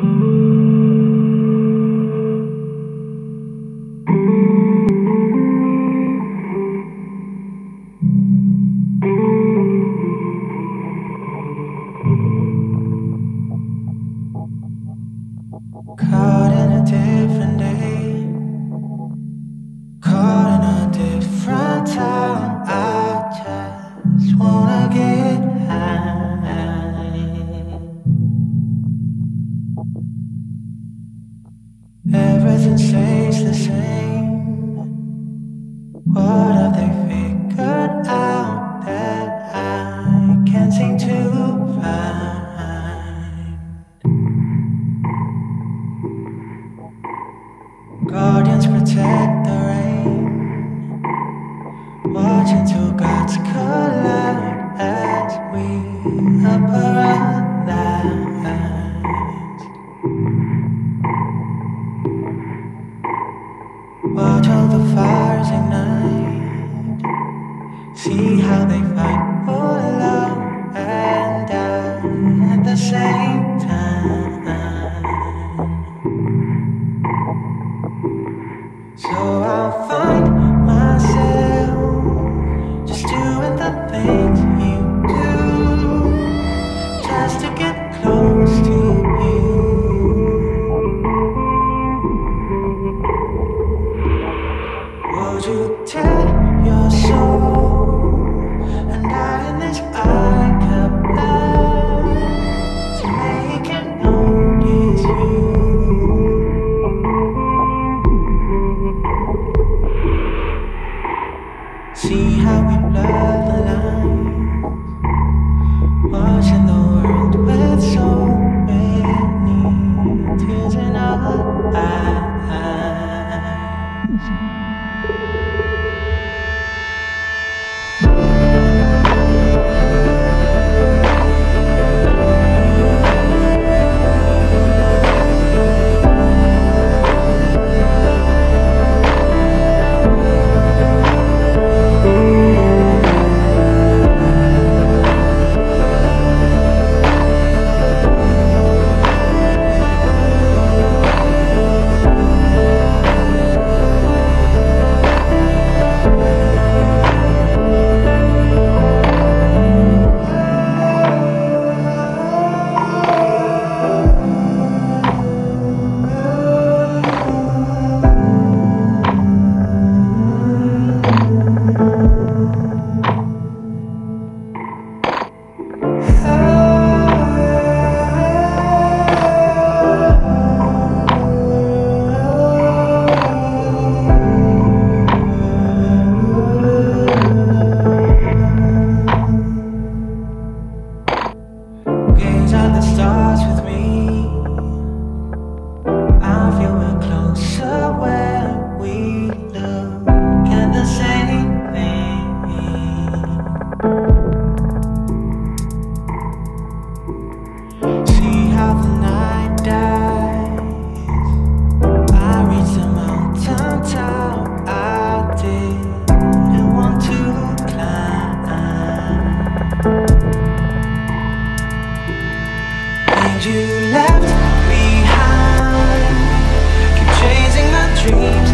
Caught in a different day, Everything stays the same. What have they figured out that I can't seem to find? Guardians protect the rain. Watching two gods collide Thursday night. See how they fight oh, for love. See how we blur the lines, watching the world with so many tears in our eyes. time to start you left behind. Keep chasing my dreams.